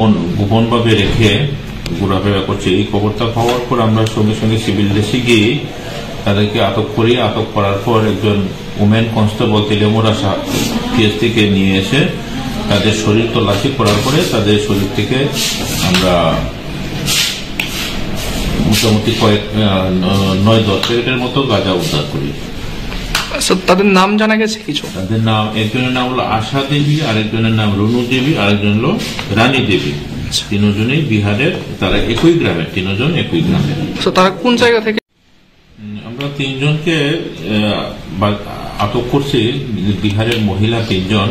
গোপন- গোপনভাবে রেখে ঘোরাফেরা করছে। এই খবরটা পাওয়ার পর আমরা সঙ্গে সঙ্গে সিভিল ড্রেসে গিয়ে তাদেরকে আটক করি। আটক করার পর একজন উমেন কনস্টেবল তেলেমোরা কেস থেকে নিয়ে এসে তাদের শরীর তল্লাশি করার পরে তাদের শরীর থেকে আমরা মোটামুটি কয়েক নয় দশ প্যাকেটের মতো গাঁজা উদ্ধার করি। তাদের নাম জানা গেছে কিছু। তাদের নাম একজনের নাম হলো আশা দেবী আরেকজনের নাম রুনু দেবী আরেকজন হলো রানী দেবী। তিনজনই বিহারের তারা একই গ্রামের তিনজন একই গ্রামের। তারা কোন জায়গা থেকে? আমরা তিনজনকে আটক করছি বিহারের মহিলা তিনজন।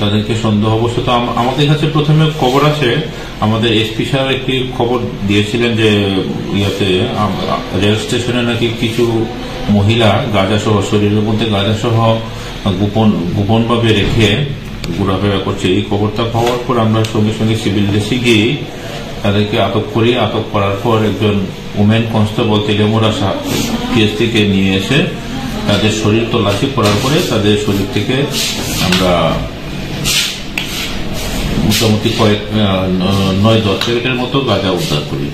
তাদেরকে সন্দেহবশত আম- আমাদের কাছে প্রথমে খবর আছে। আমাদের এসপি সাহেব একটি খবর দিয়েছিলেন যে ইয়াতে রেল স্টেশনে নাকি কিছু মহিলা গাঁজা সহ শরীরের মধ্যে গাঁজা সহ গোপন, গোপনভাবে রেখে ঘোরাফেরা করছে। এই খবরটা পাওয়ার পর আমরা সঙ্গে সঙ্গে সিভিল ড্রেসে গিয়ে তাদেরকে আটক করি। আটক করার পর একজন উমেন কনস্টেবল তেলেমোরা কেস থেকে নিয়ে এসে তাদের শরীর তল্লাশি করার পরে তাদের শরীর থেকে আমরা মোটামুটি কয়েক নয়, দশ প্যাকেটের মতো গাঁজা উদ্ধার করি।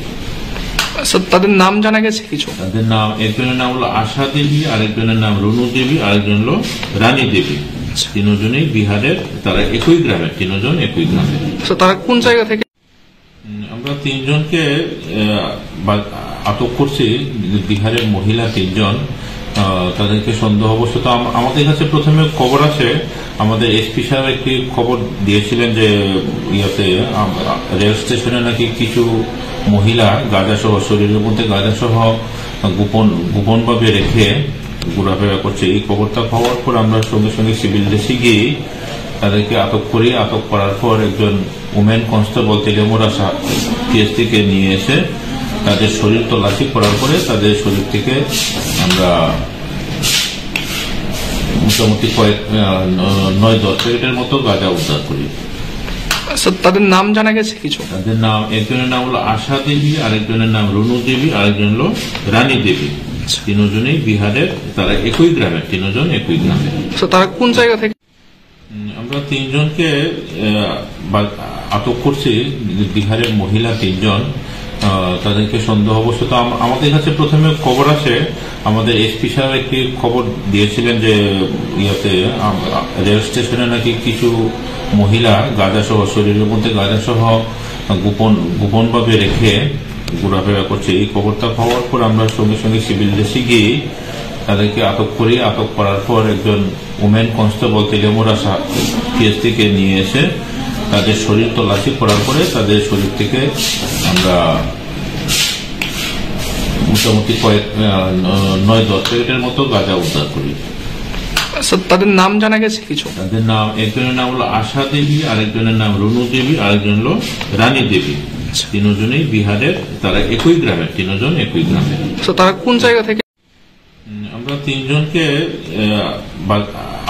তাদের নাম জানা গেছে কিছু। তাদের নাম একজনের নাম হলো আশা দেবী আরেকজনের নাম রুনু দেবী আরেকজন হলো রানী দেবী। তিনজনেই বিহারের তারা একই গ্রামের তিনজন একই গ্রামের। তারা কোন জায়গা থেকে? আমরা তিনজনকে আটক করছি বিহারের মহিলা তিনজন। তাদেরকে সন্দেহবশত আম- আমাদের কাছে প্রথমে খবর আছে। আমাদের এসপি সাহেব একটি খবর দিয়েছিলেন যে, ইয়াতে রেল স্টেশনে নাকি কিছু মহিলা গাঁজা সহ, শরীরের মধ্যে গাঁজা সহ, গোপন, গোপনভাবে রেখে ঘোরাফেরা করছে। এই খবরটা পাওয়ার পর আমরা সঙ্গে সঙ্গে সিভিল ড্রেসে গিয়ে তাদেরকে আটক করি। আটক করার পর একজন উমেন কনস্টেবল তেলেমুরা পিএসটিকে নিয়ে এসে তাদের শরীর তল্লাশি করার পরে তাদের শরীর থেকে আমরা মোটামুটি কয়েক নয় দশ প্যাকেটের মতো গাঁজা উদ্ধার করি। তাদের নাম জানা গেছে কিছু? তাদের নাম একজনের নাম হলো আশা দেবী আরেকজনের নাম রুনু দেবী আরেকজন হলো রানী দেবী। তিনজনেই বিহারের তারা একই গ্রামের তিনজন একই গ্রামের। তারা কোন জায়গা থেকে? আমরা তিনজনকে আটক করছি বিহারের মহিলা তিনজন। তাদেরকে সন্দেহবশত আম- আমাদের কাছে প্রথমে খবর আছে। আমাদের এসপি সাহেব একটি খবর দিয়েছিলেন যে, ইয়াতে রেল স্টেশনে নাকি কিছু মহিলা গাঁজা সহ, শরীরের মধ্যে গাঁজা সহ, গোপন, গোপনভাবে রেখে ঘোরাফেরা করছে। এই খবরটা পাওয়ার পর আমরা সঙ্গে সঙ্গে সিভিল ড্রেসে গিয়ে তাদেরকে আটক করি। আটক করার পর একজন উমেন কনস্টেবল তেলেমুরা পিএসটিকে নিয়ে এসে তাদের শরীর তল্লাশি করার পরে তাদের শরীর থেকে আমরা মোটামুটি কয়েক নয় দশ প্যাকেটের মতো গাঁজা উদ্ধার করি। তাদের নাম জানা গেছে কিছু? তাদের নাম একজনের নাম হলো আশা দেবী আরেকজনের নাম রুনু দেবী আরেকজন হলো রানী দেবী। তিনজনেই বিহারের তারা একই গ্রামের তিনজন একই গ্রামের। তারা কোন জায়গা থেকে? আমরা তিনজনকে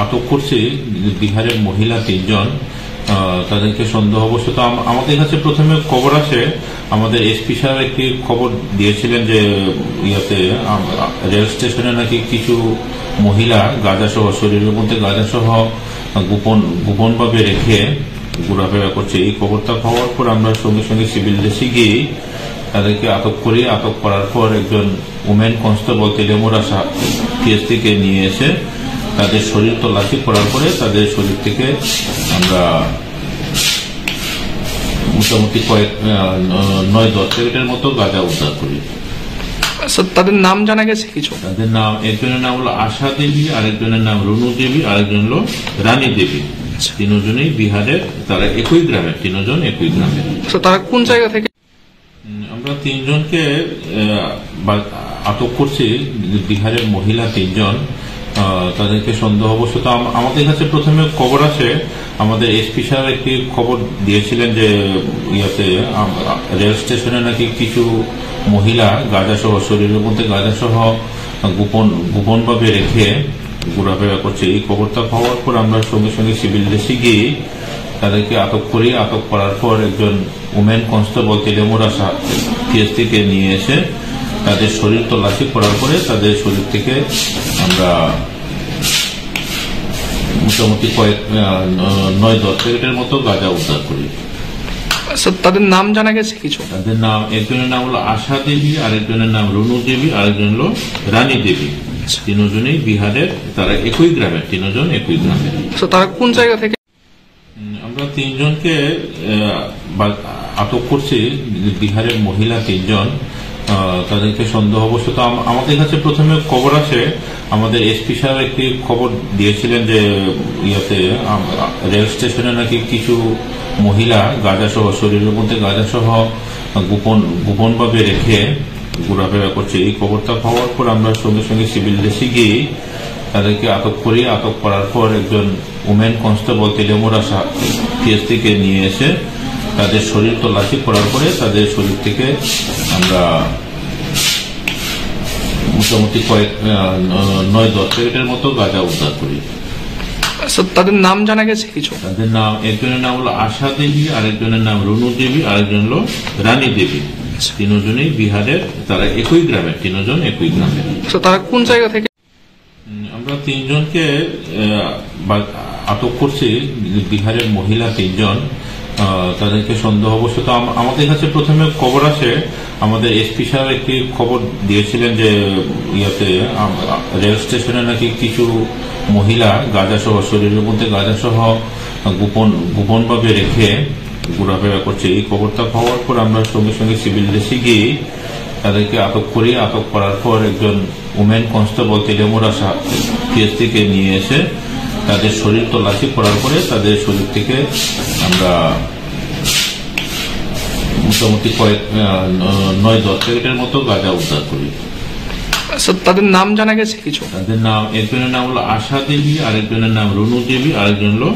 আটক করছি বিহারের মহিলা তিনজন। তাদেরকে সন্দেহবশত আম- আমাদের কাছে প্রথমে খবর আছে। আমাদের এসপি সাহেব একটি খবর দিয়েছিলেন যে, ইয়াতে রেল স্টেশনে নাকি কিছু মহিলা গাঁজা সহ শরীরের মধ্যে গাঁজা সহ গোপন, গোপনভাবে রেখে ঘোরাফেরা করছে। এই খবরটা পাওয়ার পর আমরা সঙ্গে সঙ্গে সিভিল ড্রেসে গিয়ে তাদেরকে আটক করি। আটক করার পর একজন উমেন কনস্টেবল তেলেমুরা পিএসটিকে নিয়ে এসে তাদের শরীর তল্লাশি করার পরে তাদের শরীর থেকে আমরা মোটামুটি কয়েক নয় দশ প্যাকেটের মতো গাঁজা উদ্ধার করি। স্যার তাদের নাম জানা গেছে কিছু? তাদের নাম একজনের নাম হলো আশা দেবী আরেকজনের নাম রুনু দেবী আরেকজন হলো রানী দেবী। তিনজনেই বিহারের তারা একই গ্রামের তিনজন একই গ্রামের। তারা কোন জায়গা থেকে? আমরা তিনজনকে আটক করছি বিহারের মহিলা তিনজন। তাদেরকে সন্দেহবশত আম- আমাদের কাছে প্রথমে খবর আছে। আমাদের এসপি সাহেব একটি খবর দিয়েছিলেন যে, ইয়াতে রেল স্টেশনে নাকি কিছু মহিলা গাঁজা সহ শরীরের মধ্যে গাঁজা সহ গোপন গোপনভাবে রেখে ঘোরাফেরা করছে। এই খবরটা পাওয়ার পর আমরা সঙ্গে সঙ্গে সিভিল ড্রেসে গিয়ে তাদেরকে আটক করি। আটক করার পর একজন উমেন কনস্টেবল, তেলেমোরা তেলেমুরা পিএসটিকে নিয়ে এসে তাদের শরীর তল্লাশি করার পরে তাদের শরীর থেকে আমরা মোটামুটি কয়েক নয় দশ প্যাকেটের মতো গাঁজা উদ্ধার করি। তাদের নাম জানা গেছে কিছু? তাদের নাম একজনের নাম হলো আশা দেবী আরেকজনের নাম রনু দেবী আরেকজন হলো রানী দেবী। তিনজনেই বিহারের তারা একই গ্রামের তিনজন একই গ্রামের। তারা কোন জায়গা থেকে? আমরা তিনজনকে আটক করছি বিহারের মহিলা তিনজন। তাদেরকে সন্দেহবশত আম- আমাদের কাছে প্রথমে খবর আছে। আমাদের এসপি সাহেব একটি খবর দিয়েছিলেন যে, ইয়াতে রেল স্টেশনে নাকি কিছু মহিলা গাঁজা সহ শরীরের মধ্যে গাঁজা সহ গোপন, গোপনভাবে রেখে ঘোরাফেরা করছে। এই খবরটা পাওয়ার পর আমরা সঙ্গে সঙ্গে সিভিল ড্রেসে গিয়ে তাদেরকে আটক করি। আটক করার পর একজন উমেন কনস্টেবল তেলেমুরা পিএসটিকে নিয়ে এসে তাদের শরীর তল্লাশি করার পরে তাদের শরীর থেকে আমরা মোটামুটি কয়েক নয় দশ প্যাকেটের মতো গাঁজা উদ্ধার করি। তাদের নাম জানা গেছে কিছু? তাদের নাম একজনের নাম হলো আশা দেবী আরেকজনের নাম রনু দেবী আরেকজন হলো রানী দেবী। তিনজনই বিহারের তারা একই গ্রামের তিনজন একই গ্রামের। তারা কোন জায়গা থেকে? আমরা তিনজনকে আটক করছি বিহারের মহিলা তিনজন। তাদেরকে সন্দেহবশত আম- আমাদের কাছে প্রথমে খবর আসে, আমাদের এসপি সাহেব একটি খবর দিয়েছিলেন যে, ইয়াতে রেল স্টেশনে নাকি কিছু মহিলা গাঁজা সহ, শরীরের মধ্যে গাঁজা সহ গোপন, গোপনভাবে রেখে ঘোরাফেরা করছে। এই খবরটা পাওয়ার পর আমরা সঙ্গে সঙ্গে সিভিল ড্রেসে গিয়ে তাদেরকে আটক করি। আটক করার পর একজন উমেন কনস্টেবল তেলেমুরা পিএসটিকে নিয়ে এসে তাদের শরীর তল্লাশি করার পরে তাদের শরীর থেকে আমরা মোটামুটি কয়েক নয় দশ প্যাকেটের মতো গাঁজা উদ্ধার করি। তাদের নাম জানা গেছে কিছু? তাদের নাম একজনের নাম হলো আশা দেবী আরেকজনের নাম রনু দেবী আরেকজন হলো